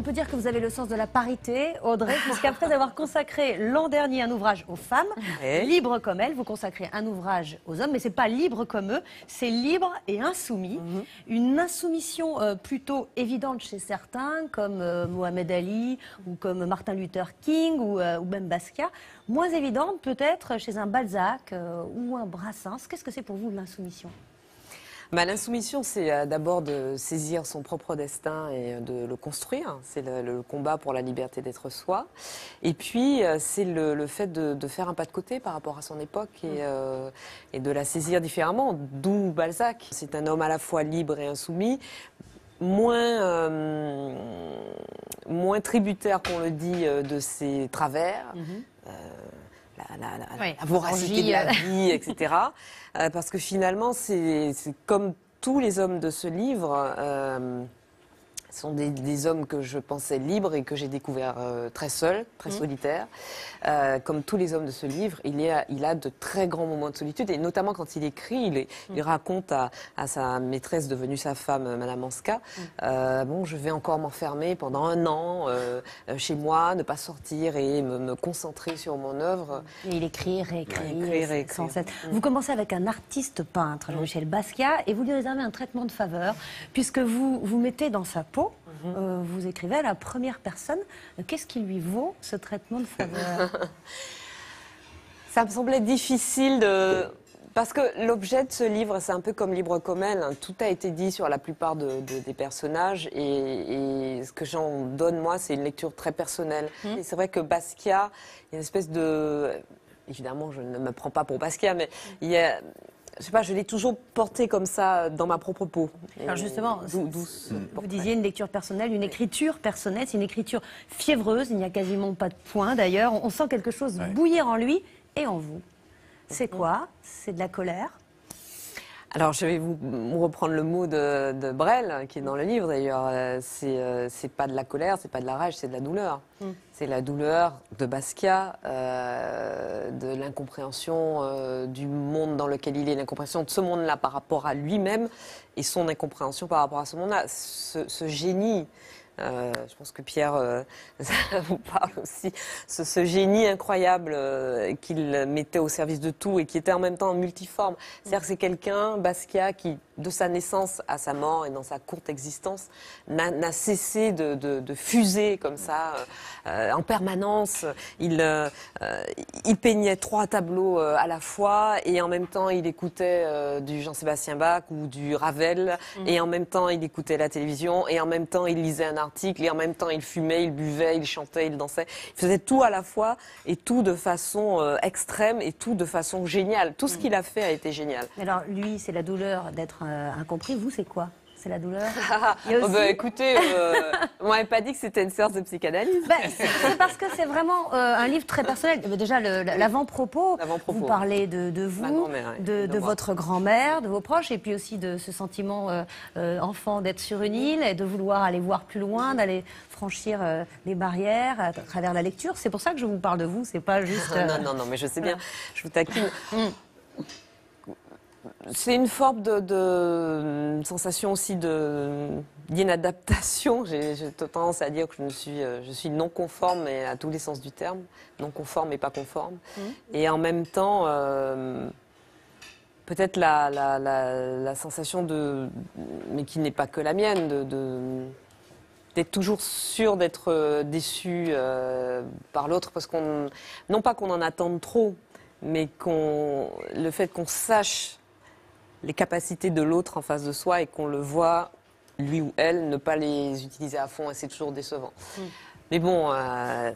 on peut dire que vous avez le sens de la parité, Audrey, puisqu'après avoir consacré l'an dernier un ouvrage aux femmes, libre comme elles, vous consacrez un ouvrage aux hommes, mais c'est pas libre comme eux, c'est libre et insoumis. Mhm. Une insoumission euh, plutôt évidente chez certains, comme euh, Mohamed Ali ou comme Martin Luther King ou, euh, ou même Basquiat. Moins évidente peut-être chez un Balzac ou un Brassens. Qu'est-ce que c'est pour vous l'insoumission? Bah, L'insoumission, c'est euh, d'abord de saisir son propre destin et euh, de le construire. C'est le, combat pour la liberté d'être soi. Et puis, euh, c'est le, fait de, faire un pas de côté par rapport à son époque et, et de la saisir différemment. D'où Balzac. C'est un homme à la fois libre et insoumis, moins, moins tributaire, qu'on le dit, de ses travers. Mm-hmm la, voracité de la vie, etc. Euh, parce que finalement, c'est comme tous les hommes de ce livre. Euh, ce sont des, hommes que je pensais libres et que j'ai découverts euh, très seuls, très mmh. solitaires. Euh, comme tous les hommes de ce livre, il, a, il a de très grands moments de solitude et notamment quand il écrit, il, mmh. il raconte à, sa maîtresse devenue sa femme, Madame Anska, mmh. euh, bon, je vais encore m'enfermer pendant un an chez moi, ne pas sortir et me, concentrer sur mon œuvre. Et il écrit, réécrit, réécrit. Vous commencez avec un artiste peintre, Jean-Michel Basquiat, et vous lui réservez un traitement de faveur, puisque vous vous mettez dans sa peau Euh, vous écrivez à la première personne. Qu'est-ce qui lui vaut ce traitement de faveur Ça me semblait difficile de... Parce que l'objet de ce livre, c'est un peu comme Libre comme elle. Hein. Tout a été dit sur la plupart des personnages. Et, ce que j'en donne, moi, c'est une lecture très personnelle. Et c'est vrai que Basquiat, il y a une espèce de... Évidemment, je ne me prends pas pour Basquiat, mais il y a je sais pas, je l'ai toujours porté comme ça dans ma propre peau. Alors justement, vous disiez une lecture personnelle, une écriture personnelle, c'est une écriture fiévreuse, il n'y a quasiment pas de point d'ailleurs. On sent quelque chose bouillir en lui et en vous. C'est quoi? C'est de la colère alors, je vais vous reprendre le mot de, de Brel, qui est dans le livre d'ailleurs. Euh, euh, c'est pas de la colère, c'est pas de la rage, c'est de la douleur. Mm. C'est la douleur de Basquiat, euh, de l'incompréhension du monde dans lequel il est, l'incompréhension de ce monde-là par rapport à lui-même et son incompréhension par rapport à ce monde-là. ce génie euh, je pense que Pierre, euh, vous parle aussi. Ce, génie incroyable euh, qu'il mettait au service de tout et qui était en même temps multiforme. C'est-à-dire que c'est quelqu'un, Basquiat, qui de sa naissance à sa mort et dans sa courte existence, n'a cessé de, de, fuser comme ça en permanence. Il, il peignait trois tableaux à la fois et en même temps il écoutait du Jean-Sébastien Bach ou du Ravel mm. et en même temps il écoutait la télévision et en même temps il lisait un article et en même temps il fumait, il buvait, il chantait, il dansait. Il faisait tout à la fois et tout de façon extrême et tout de façon géniale. Tout ce mm. qu'il a fait a été génial. Alors lui, c'est la douleur d'être euh, incompris. Vous, c'est quoi? C'est la douleur oh bah, Écoutez, euh, on m'avait pas dit que c'était une séance de psychanalyse. Bah, c'est parce que c'est vraiment euh, un livre très personnel. Déjà, l'avant-propos, vous parlez de, vous, de, votre grand-mère, de vos proches, et puis aussi de ce sentiment enfant d'être sur une île et de vouloir aller voir plus loin, d'aller franchir les barrières à, travers la lecture. C'est pour ça que je vous parle de vous, c'est pas juste... non, non, non, mais je sais bien, je vous taquine. C'est une forme de, sensation aussi d'inadaptation. J'ai tendance à dire que je, suis, euh, je suis non conforme, mais à tous les sens du terme, non conforme et pas conforme. Mmh. Et en même temps, euh, peut-être la, sensation de, mais qui n'est pas que la mienne, de, d'être toujours sûr d'être euh, déçu par l'autre, parce qu'on, non pas qu'on en attende trop, mais qu'on, le fait qu'on sache les capacités de l'autre en face de soi et qu'on le voit, lui ou elle, ne pas les utiliser à fond et c'est toujours décevant. Mm. Mais bon, euh,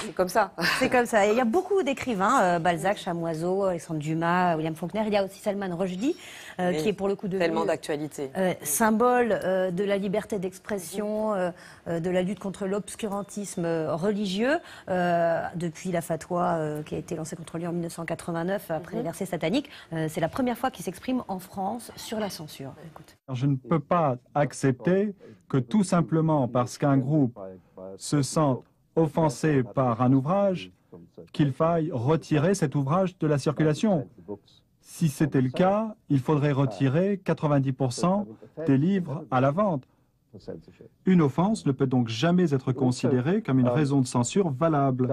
c'est comme ça. C'est comme ça. il y a beaucoup d'écrivains, euh, Balzac, Chamoiseau, Alexandre Dumas, William Faulkner. Il y a aussi Salman Rushdie, euh, qui est pour le coup de tellement d'actualité. Euh, symbole de la liberté d'expression, de la lutte contre l'obscurantisme religieux, depuis la fatwa qui a été lancée contre lui en 1989 après mhm. les versets sataniques. c'est la première fois qu'il s'exprime en France sur la censure. Écoute. Je ne peux pas accepter que tout simplement parce qu'un groupe se sente offensé par un ouvrage, qu'il faille retirer cet ouvrage de la circulation. Si c'était le cas, il faudrait retirer 90% des livres à la vente. Une offense ne peut donc jamais être considérée comme une raison de censure valable.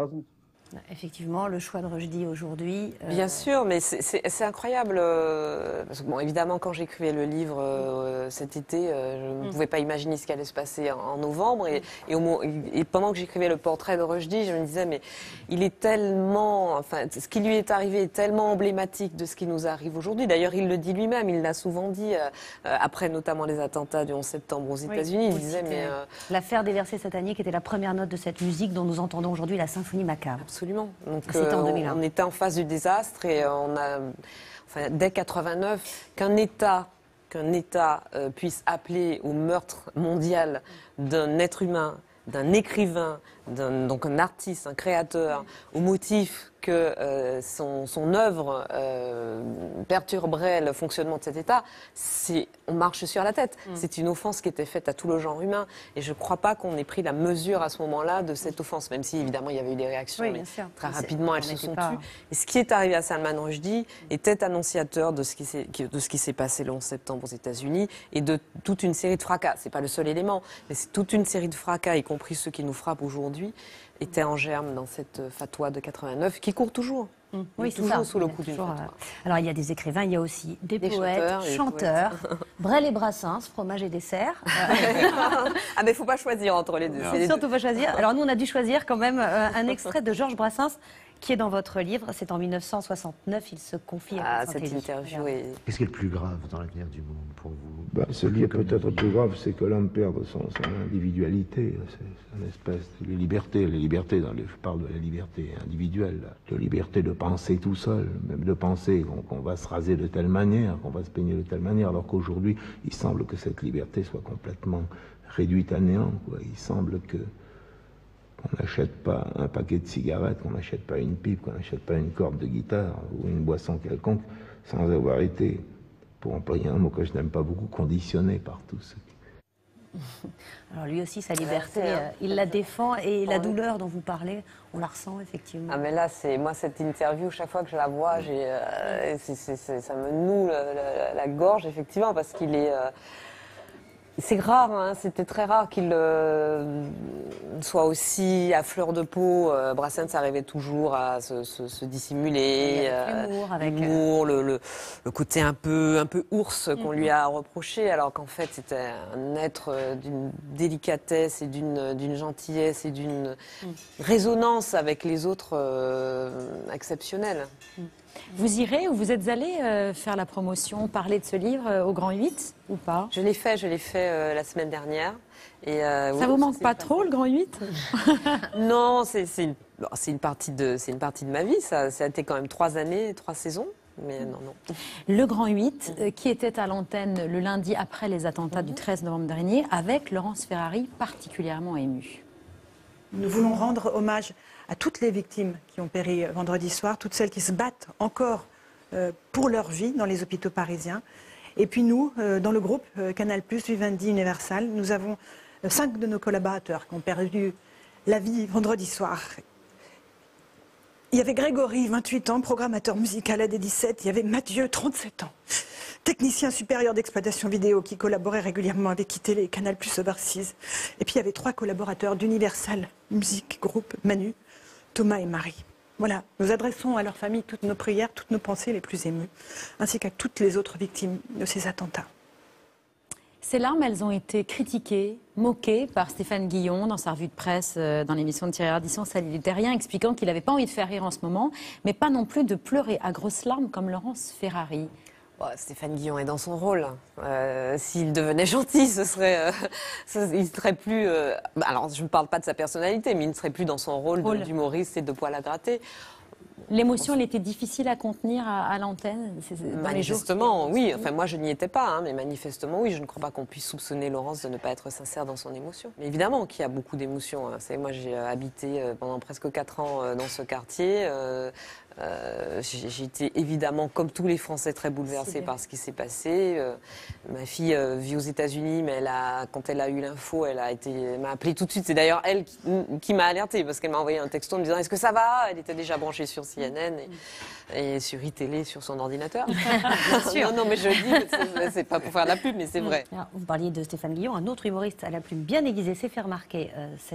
Effectivement, le choix de Rushdie aujourd'hui. euh, Bien sûr, mais c'est incroyable. Euh, parce que, bon, évidemment, quand j'écrivais le livre euh, cet été, je ne mm. pouvais pas imaginer ce qui allait se passer en, novembre. Et, et, au, et, pendant que j'écrivais le portrait de Rushdie, je me disais, mais il est tellement. Enfin, ce qui lui est arrivé est tellement emblématique de ce qui nous arrive aujourd'hui. D'ailleurs, il le dit lui-même, il l'a souvent dit, après notamment les attentats du 11 septembre aux États-Unis. il disait, mais. L'affaire des versets sataniques était la première note de cette musique dont nous entendons aujourd'hui la symphonie macabre. Absolument. Donc, euh, on était en face du désastre et on a, enfin, dès 89, qu'un État qu'un État euh, puisse appeler au meurtre mondial d'un être humain, d'un écrivain, donc un artiste, un créateur, au motif que euh, son, son, œuvre euh, perturberait le fonctionnement de cet État, c'est on marche sur la tête. Mm. C'est une offense qui était faite à tout le genre humain. Et je ne crois pas qu'on ait pris la mesure à ce moment-là de cette offense, même si évidemment il y avait eu des réactions. mais très rapidement, elles se sont tues. Et ce qui est arrivé à Salman Rushdie était annonciateur de ce qui s'est passé le 11 septembre aux États-Unis et de toute une série de fracas. C'est pas le seul élément, mais c'est toute une série de fracas, y compris ceux qui nous frappent aujourd'hui, était en germe dans cette fatwa de 89 qui court toujours. Mmh. Oui, ça. sous le coup d'une fatwa. Alors il y a des écrivains, il y a aussi des, poètes, chanteurs, Brel et Brassens, fromage et dessert. ah mais faut pas choisir entre les deux. Surtout pas choisir. Alors nous on a dû choisir quand même euh, un extrait de Georges Brassens qui est dans votre livre. C'est en 1969, il se confie à ah, cette interview. Qu'est-ce qui est le plus grave dans l'avenir du monde pour vous? Bah, Ce qui est peut-être le plus grave, c'est que l'homme perde son, individualité, c'est une espèce de liberté. Dans les, je parle de la liberté individuelle, de liberté de penser tout seul, même de penser qu'on va se raser de telle manière, qu'on va se peigner de telle manière, alors qu'aujourd'hui, il semble que cette liberté soit complètement réduite à néant. Il semble que qu'on n'achète pas un paquet de cigarettes, qu'on n'achète pas une pipe, qu'on n'achète pas une corde de guitare ou une boisson quelconque sans avoir été, pour employer un mot que je n'aime pas beaucoup, conditionné par tout ce alors lui aussi, sa liberté, euh, il la défend et la douleur dont vous parlez, on la ressent effectivement. Ah mais là, c'est moi cette interview, chaque fois que je la vois, j'ai, euh, ça me noue la, gorge effectivement parce qu'il est. Euh, c'est rare, hein, c'était très rare qu'il euh, soit aussi à fleur de peau. Euh, Brassens arrivait toujours à se, dissimuler, l'humour, euh, avec le, côté un peu, un peu ours qu'on lui a reproché, alors qu'en fait c'était un être d'une délicatesse et d'une gentillesse et d'une mm. résonance avec les autres exceptionnelle. Mm. Vous irez ou vous êtes allé euh, faire la promotion, parler de ce livre euh, au Grand 8 ou pas? Je l'ai fait, je l'ai fait euh, la semaine dernière. Et, Ça vous manque pas trop le Grand 8 Non, c'est une, une, partie de, une partie de ma vie. Ça, ça a été quand même trois années, trois saisons. Mais non, non. Le Grand 8, qui était à l'antenne le lundi après les attentats du 13 novembre dernier, avec Laurence Ferrari particulièrement émue. Nous voulons rendre hommage à toutes les victimes qui ont péri vendredi soir, toutes celles qui se battent encore euh, pour leur vie dans les hôpitaux parisiens. Et puis nous, euh, dans le groupe euh, Canal+, Vivendi, Universal, nous avons cinq de nos collaborateurs qui ont perdu la vie vendredi soir. Il y avait Grégory, 28 ans, programmateur musical à D17. Il y avait Mathieu, 37 ans, technicien supérieur d'exploitation vidéo qui collaborait régulièrement avec ITélé, Canal Plus Overseas. Et puis il y avait trois collaborateurs d'Universal Musique Groupe, Manu, Thomas et Marie. Voilà, nous adressons à leur famille toutes nos prières, toutes nos pensées les plus émues, ainsi qu'à toutes les autres victimes de ces attentats. Ces larmes, elles ont été critiquées, moquées par Stéphane Guillon dans sa revue de presse euh, dans l'émission de Thierry Ardisson, rien, expliquant qu'il n'avait pas envie de faire rire en ce moment, mais pas non plus de pleurer à grosses larmes comme Laurence Ferrari. Stéphane Guillon est dans son rôle. Euh, s'il devenait gentil, ce serait, euh, il serait plus. Euh, alors, je ne parle pas de sa personnalité, mais il ne serait plus dans son rôle, d'humoriste et de poil à gratter. L'émotion, elle était difficile à contenir à, l'antenne Manifestement, oui. Enfin, moi, je n'y étais pas, hein, mais manifestement, oui. Je ne crois pas qu'on puisse soupçonner Laurence de ne pas être sincère dans son émotion. Mais évidemment qu'il y a beaucoup d'émotions. Hein. Moi, j'ai habité pendant presque quatre ans dans ce quartier. Euh, j'ai été évidemment, comme tous les Français, très bouleversée par ce qui s'est passé. Euh, ma fille euh, vit aux États-Unis, mais elle a, quand elle a eu l'info, elle a été, m'a appelé tout de suite. C'est d'ailleurs elle qui, qui m'a alertée parce qu'elle m'a envoyé un texto en me disant Est-ce que ça va? Elle était déjà branchée sur CNN et, et sur iTélé sur son ordinateur. sûr. non, non, mais je dis, c'est- pas pour faire la pub, mais c'est vrai. Alors, vous parliez de Stéphane Guillon, un autre humoriste à la plume bien aiguisée s'est fait remarquer euh,